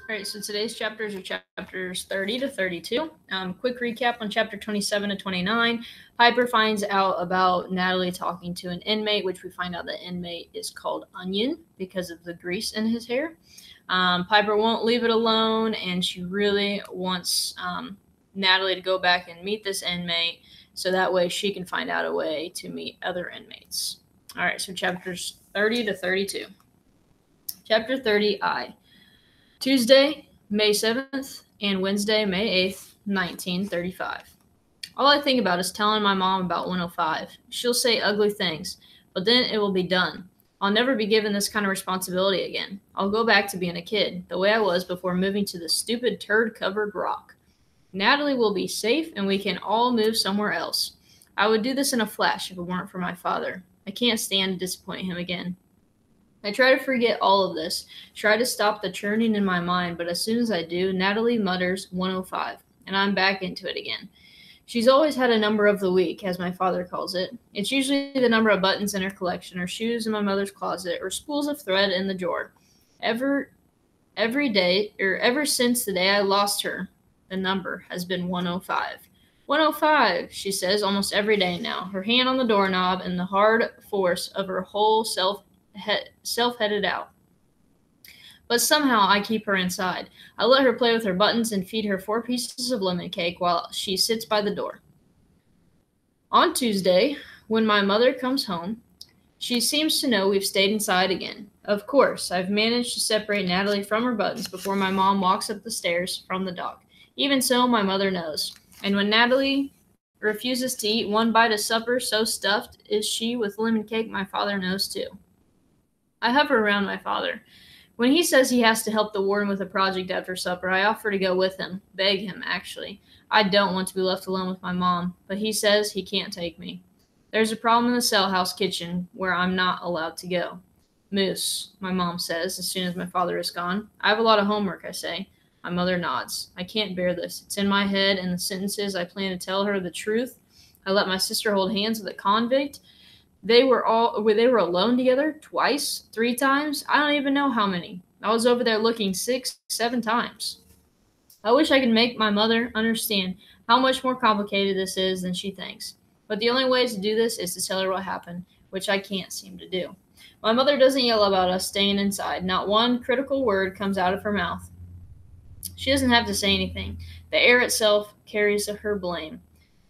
All right, so today's chapters are chapters 30 to 32. Um, quick recap on chapter 27 to 29. Piper finds out about Natalie talking to an inmate, which we find out the inmate is called Onion because of the grease in his hair. Um, Piper won't leave it alone, and she really wants um, Natalie to go back and meet this inmate so that way she can find out a way to meet other inmates. All right, so chapters 30 to 32. Chapter 30I. Tuesday, May 7th, and Wednesday, May 8th, 1935. All I think about is telling my mom about 105. She'll say ugly things, but then it will be done. I'll never be given this kind of responsibility again. I'll go back to being a kid, the way I was before moving to the stupid turd covered rock. Natalie will be safe and we can all move somewhere else. I would do this in a flash if it weren't for my father. I can't stand to disappoint him again. I try to forget all of this, try to stop the churning in my mind, but as soon as I do, Natalie mutters 105, and I'm back into it again. She's always had a number of the week, as my father calls it. It's usually the number of buttons in her collection, or shoes in my mother's closet, or spools of thread in the drawer. Ever, every day, or ever since the day I lost her, the number has been 105. 105, she says almost every day now, her hand on the doorknob and the hard force of her whole self he- self headed out. But somehow I keep her inside. I let her play with her buttons and feed her four pieces of lemon cake while she sits by the door. On Tuesday, when my mother comes home, she seems to know we've stayed inside again. Of course, I've managed to separate Natalie from her buttons before my mom walks up the stairs from the dock. Even so, my mother knows. And when Natalie refuses to eat one bite of supper, so stuffed is she with lemon cake, my father knows too. I hover around my father. When he says he has to help the warden with a project after supper, I offer to go with him, beg him, actually. I don't want to be left alone with my mom, but he says he can't take me. There's a problem in the cell house kitchen where I'm not allowed to go. Moose, my mom says as soon as my father is gone. I have a lot of homework, I say. My mother nods. I can't bear this. It's in my head, and the sentences I plan to tell her the truth. I let my sister hold hands with a convict. They were all they were alone together twice, three times. I don't even know how many. I was over there looking six, seven times. I wish I could make my mother understand how much more complicated this is than she thinks. But the only way to do this is to tell her what happened, which I can't seem to do. My mother doesn't yell about us staying inside. Not one critical word comes out of her mouth. She doesn't have to say anything. The air itself carries her blame.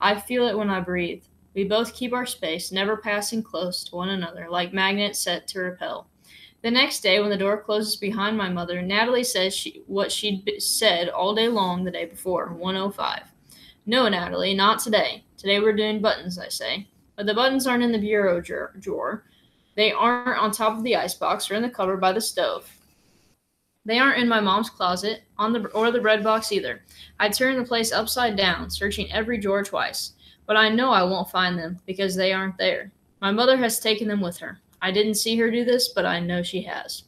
I feel it when I breathe. We both keep our space, never passing close to one another, like magnets set to repel. The next day, when the door closes behind my mother, Natalie says she, what she'd said all day long the day before 105. No, Natalie, not today. Today we're doing buttons, I say. But the buttons aren't in the bureau drawer. They aren't on top of the icebox or in the cupboard by the stove. They aren't in my mom's closet on the or the bread box either. I turn the place upside down, searching every drawer twice, but I know I won't find them because they aren't there. My mother has taken them with her. I didn't see her do this, but I know she has.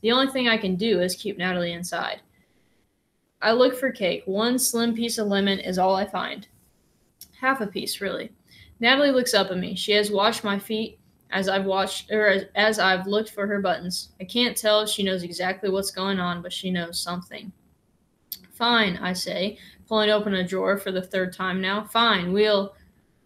The only thing I can do is keep Natalie inside. I look for cake. One slim piece of lemon is all I find. Half a piece, really. Natalie looks up at me. She has washed my feet as I've watched or as, as I've looked for her buttons. I can't tell if she knows exactly what's going on, but she knows something. Fine, I say, pulling open a drawer for the third time now. Fine, we'll.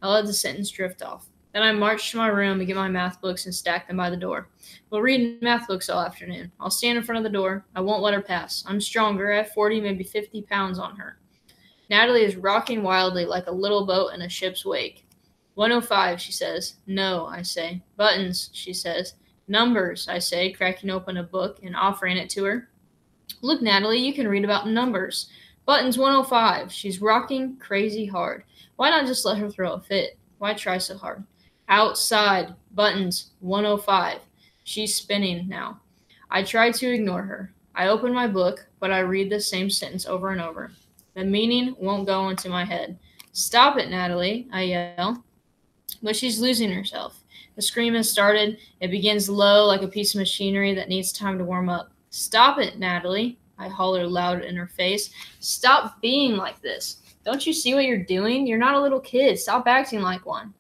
I let the sentence drift off. Then I march to my room and get my math books and stack them by the door. We'll read math books all afternoon. I'll stand in front of the door. I won't let her pass. I'm stronger. I have 40, maybe 50 pounds on her. Natalie is rocking wildly like a little boat in a ship's wake. 105, she says. No, I say. Buttons, she says. Numbers, I say, cracking open a book and offering it to her. Look, Natalie, you can read about numbers. Buttons 105. She's rocking crazy hard. Why not just let her throw a fit? Why try so hard? Outside, buttons 105. She's spinning now. I try to ignore her. I open my book, but I read the same sentence over and over. The meaning won't go into my head. Stop it, Natalie, I yell but she's losing herself. The scream has started. It begins low, like a piece of machinery that needs time to warm up. Stop it, Natalie. I holler loud in her face. Stop being like this. Don't you see what you're doing? You're not a little kid. Stop acting like one.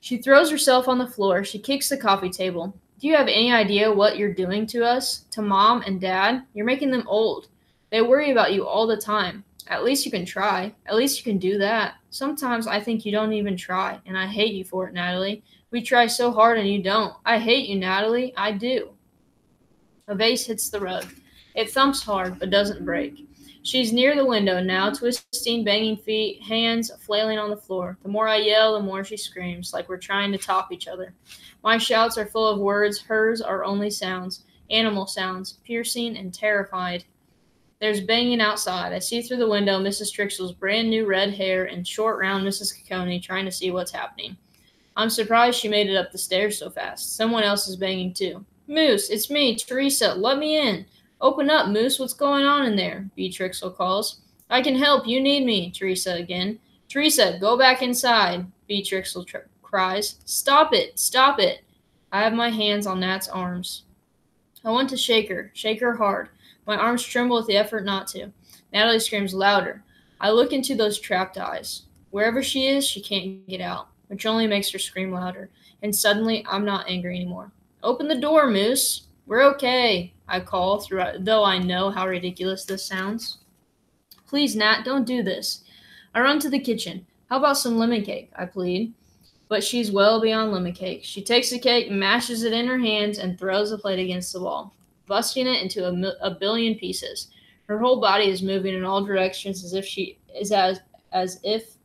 She throws herself on the floor. She kicks the coffee table. Do you have any idea what you're doing to us? To mom and dad? You're making them old. They worry about you all the time. At least you can try. At least you can do that. Sometimes I think you don't even try, and I hate you for it, Natalie. We try so hard and you don't. I hate you, Natalie. I do. A vase hits the rug. It thumps hard, but doesn't break. She's near the window now, twisting, banging feet, hands flailing on the floor. The more I yell, the more she screams, like we're trying to top each other. My shouts are full of words, hers are only sounds, animal sounds, piercing and terrified. There's banging outside. I see through the window Mrs. Trixle's brand new red hair and short, round Mrs. Caconi trying to see what's happening. I'm surprised she made it up the stairs so fast. Someone else is banging too. Moose, it's me, Teresa. Let me in. Open up, Moose. What's going on in there? Bea Trixle calls. I can help. You need me, Teresa again. Teresa, go back inside, Bea Trixle tr- cries. Stop it. Stop it. I have my hands on Nat's arms. I want to shake her, shake her hard. My arms tremble with the effort not to. Natalie screams louder. I look into those trapped eyes. Wherever she is, she can't get out, which only makes her scream louder. And suddenly, I'm not angry anymore. Open the door, Moose. We're okay. I call, throughout, though I know how ridiculous this sounds. Please, Nat, don't do this. I run to the kitchen. How about some lemon cake? I plead. But she's well beyond lemon cake. She takes the cake, mashes it in her hands, and throws the plate against the wall, busting it into a, a billion pieces. Her whole body is moving in all directions as if she is as as if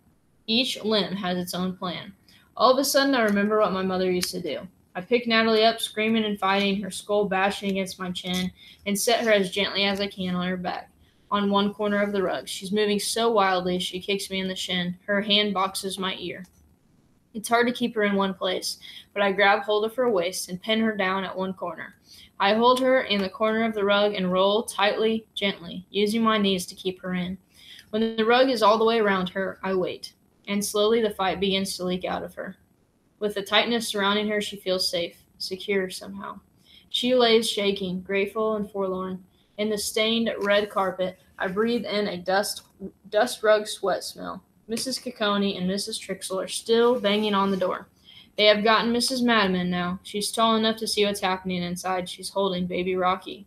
each limb has its own plan. All of a sudden, I remember what my mother used to do. I pick Natalie up, screaming and fighting, her skull bashing against my chin, and set her as gently as I can on her back, on one corner of the rug. She's moving so wildly, she kicks me in the shin. Her hand boxes my ear. It's hard to keep her in one place, but I grab hold of her waist and pin her down at one corner. I hold her in the corner of the rug and roll tightly, gently, using my knees to keep her in. When the rug is all the way around her, I wait, and slowly the fight begins to leak out of her. With the tightness surrounding her, she feels safe, secure somehow. She lays shaking, grateful and forlorn. In the stained red carpet, I breathe in a dust dust rug sweat smell. Mrs. Caconi and Mrs. Trixle are still banging on the door. They have gotten Mrs. Mattaman now. She's tall enough to see what's happening inside. She's holding baby Rocky.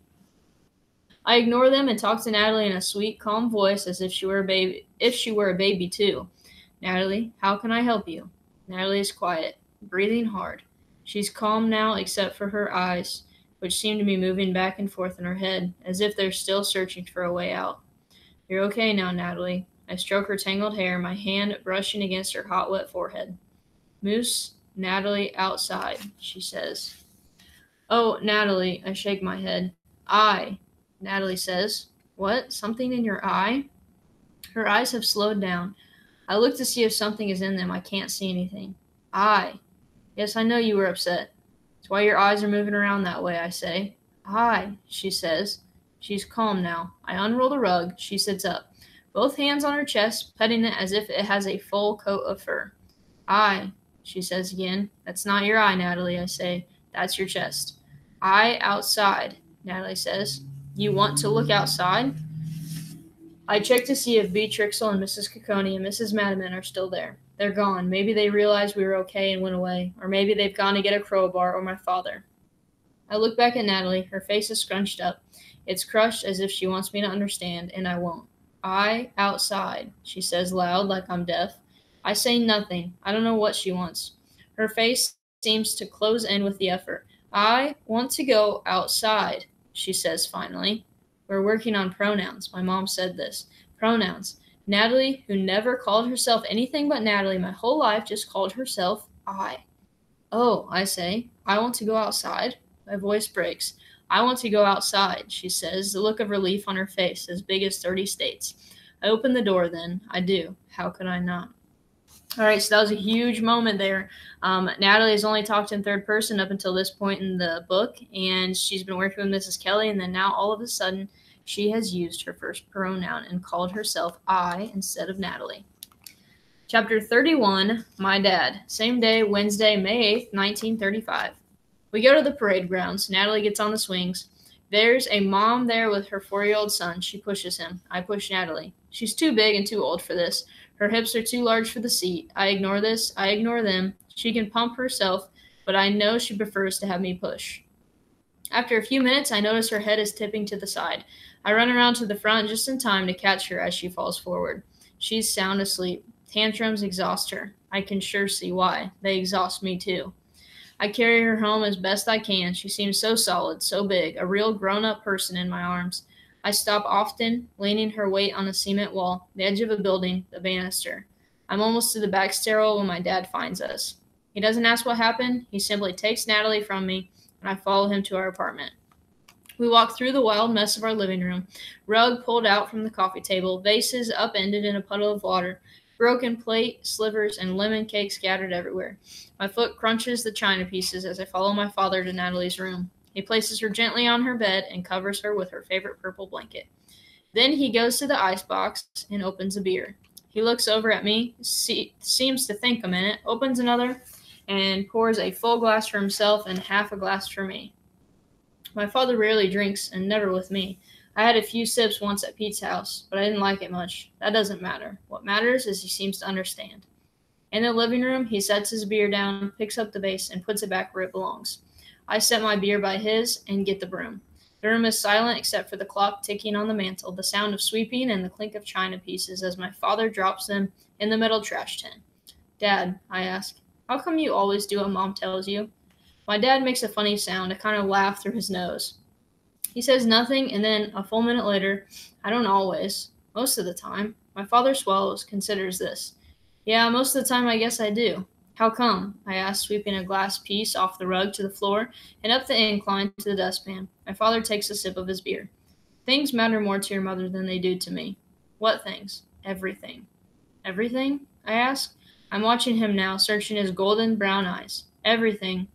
I ignore them and talk to Natalie in a sweet, calm voice as if she were a baby if she were a baby too. Natalie, how can I help you? Natalie is quiet breathing hard. She's calm now, except for her eyes, which seem to be moving back and forth in her head, as if they're still searching for a way out. You're okay now, Natalie. I stroke her tangled hair, my hand brushing against her hot, wet forehead. Moose, Natalie, outside, she says. Oh, Natalie, I shake my head. Eye, Natalie says. What? Something in your eye? Her eyes have slowed down. I look to see if something is in them. I can't see anything. Eye, Yes, I know you were upset. It's why your eyes are moving around that way, I say. Hi, she says. She's calm now. I unroll the rug. She sits up, both hands on her chest, petting it as if it has a full coat of fur. Eye, she says again. That's not your eye, Natalie, I say. That's your chest. Eye outside, Natalie says. You want to look outside? I check to see if Bea Trixle and Mrs. Caconi and Mrs. Mattaman are still there. They're gone. Maybe they realized we were okay and went away, or maybe they've gone to get a crowbar or my father. I look back at Natalie. Her face is scrunched up. It's crushed as if she wants me to understand, and I won't. I outside, she says loud, like I'm deaf. I say nothing. I don't know what she wants. Her face seems to close in with the effort. I want to go outside, she says finally. We're working on pronouns. My mom said this. Pronouns. Natalie, who never called herself anything but Natalie my whole life, just called herself I. Oh, I say, I want to go outside. My voice breaks. I want to go outside, she says, the look of relief on her face as big as 30 states. I open the door then. I do. How could I not? All right, so that was a huge moment there. Um, Natalie has only talked in third person up until this point in the book, and she's been working with Mrs. Kelly, and then now all of a sudden she has used her first pronoun and called herself I instead of Natalie. Chapter 31 My Dad. Same day, Wednesday, May 8th, 1935. We go to the parade grounds. Natalie gets on the swings. There's a mom there with her four year old son. She pushes him. I push Natalie. She's too big and too old for this. Her hips are too large for the seat. I ignore this. I ignore them. She can pump herself, but I know she prefers to have me push. After a few minutes, I notice her head is tipping to the side. I run around to the front just in time to catch her as she falls forward. She's sound asleep. Tantrums exhaust her. I can sure see why. They exhaust me too. I carry her home as best I can. She seems so solid, so big, a real grown up person in my arms. I stop often, leaning her weight on a cement wall, the edge of a building, the banister. I'm almost to the back stairwell when my dad finds us. He doesn't ask what happened, he simply takes Natalie from me, and I follow him to our apartment. We walk through the wild mess of our living room, rug pulled out from the coffee table, vases upended in a puddle of water, broken plate, slivers, and lemon cake scattered everywhere. My foot crunches the china pieces as I follow my father to Natalie's room. He places her gently on her bed and covers her with her favorite purple blanket. Then he goes to the ice box and opens a beer. He looks over at me, see, seems to think a minute, opens another, and pours a full glass for himself and half a glass for me. My father rarely drinks, and never with me. I had a few sips once at Pete's house, but I didn't like it much. That doesn't matter. What matters is he seems to understand. In the living room, he sets his beer down, picks up the vase, and puts it back where it belongs. I set my beer by his and get the broom. The room is silent except for the clock ticking on the mantel, the sound of sweeping, and the clink of china pieces as my father drops them in the metal trash tin. Dad, I ask, how come you always do what mom tells you? My dad makes a funny sound, a kind of laugh through his nose. He says nothing, and then a full minute later, I don't always, most of the time, my father swallows, considers this. Yeah, most of the time I guess I do. How come? I ask, sweeping a glass piece off the rug to the floor and up the incline to the dustpan. My father takes a sip of his beer. Things matter more to your mother than they do to me. What things? Everything. Everything? I ask. I'm watching him now, searching his golden brown eyes. Everything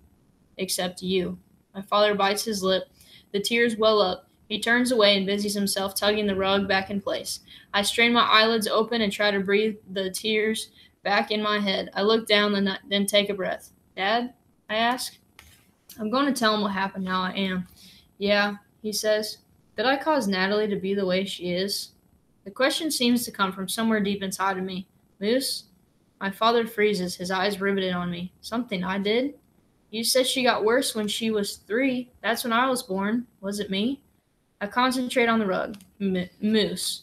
except you. My father bites his lip. The tears well up. He turns away and busies himself tugging the rug back in place. I strain my eyelids open and try to breathe the tears back in my head. I look down, and then take a breath. Dad? I ask. I'm going to tell him what happened now I am. Yeah, he says. Did I cause Natalie to be the way she is? The question seems to come from somewhere deep inside of me. Moose? My father freezes, his eyes riveted on me. Something I did? You said she got worse when she was three. That's when I was born. Was it me? I concentrate on the rug. M- moose.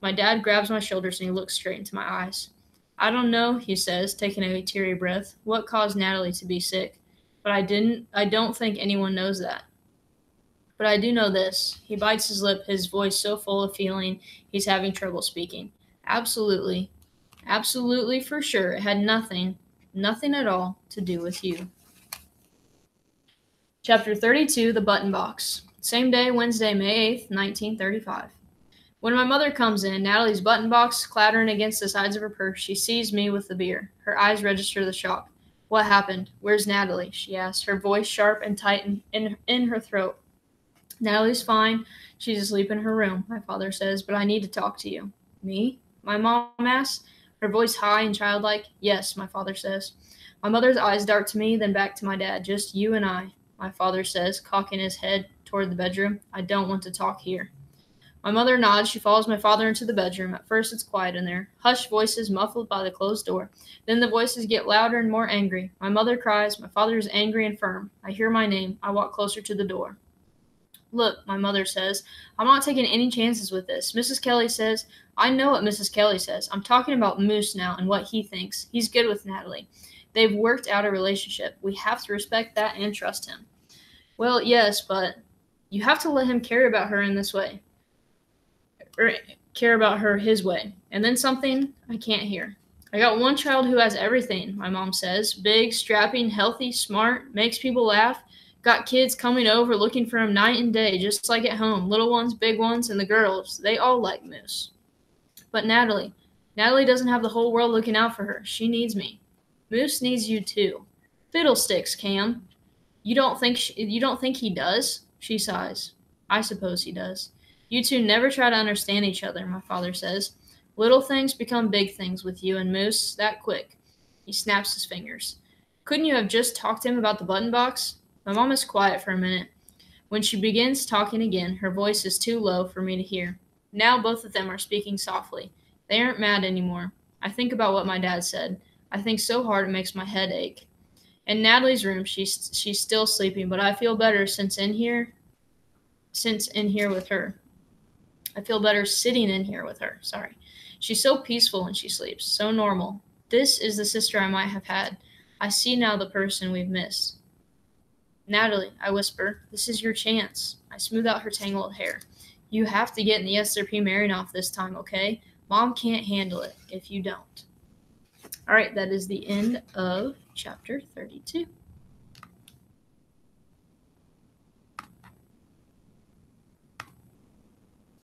My dad grabs my shoulders and he looks straight into my eyes. I don't know, he says, taking a teary breath, what caused Natalie to be sick. But I didn't I don't think anyone knows that. But I do know this. He bites his lip, his voice so full of feeling he's having trouble speaking. Absolutely. Absolutely for sure. It had nothing, nothing at all to do with you. Chapter 32 The Button Box. Same day, Wednesday, May 8th, 1935. When my mother comes in, Natalie's button box clattering against the sides of her purse, she sees me with the beer. Her eyes register the shock. What happened? Where's Natalie? she asks, her voice sharp and tight in, in, in her throat. Natalie's fine. She's asleep in her room, my father says, but I need to talk to you. Me? My mom asks, her voice high and childlike. Yes, my father says. My mother's eyes dart to me, then back to my dad. Just you and I my father says, cocking his head toward the bedroom. I don't want to talk here. My mother nods. She follows my father into the bedroom. At first, it's quiet in there. Hushed voices muffled by the closed door. Then the voices get louder and more angry. My mother cries. My father is angry and firm. I hear my name. I walk closer to the door. Look, my mother says, I'm not taking any chances with this. Mrs. Kelly says, I know what Mrs. Kelly says. I'm talking about Moose now and what he thinks. He's good with Natalie. They've worked out a relationship. We have to respect that and trust him. Well, yes, but you have to let him care about her in this way. Or care about her his way. And then something I can't hear. I got one child who has everything, my mom says. Big, strapping, healthy, smart, makes people laugh. Got kids coming over looking for him night and day, just like at home. Little ones, big ones, and the girls. They all like Moose. But Natalie, Natalie doesn't have the whole world looking out for her. She needs me. Moose needs you too. Fiddlesticks, Cam. You don't think she, you don't think he does? She sighs. I suppose he does. You two never try to understand each other, my father says. Little things become big things with you and Moose that quick. He snaps his fingers. Couldn't you have just talked to him about the button box? My mom is quiet for a minute. When she begins talking again, her voice is too low for me to hear. Now both of them are speaking softly. They aren't mad anymore. I think about what my dad said. I think so hard it makes my head ache. In Natalie's room, she's she's still sleeping, but I feel better since in here since in here with her. I feel better sitting in here with her. Sorry. She's so peaceful when she sleeps, so normal. This is the sister I might have had. I see now the person we've missed. Natalie, I whisper, this is your chance. I smooth out her tangled hair. You have to get in the Esther P. Marinoff this time, okay? Mom can't handle it if you don't. All right, that is the end of chapter 32.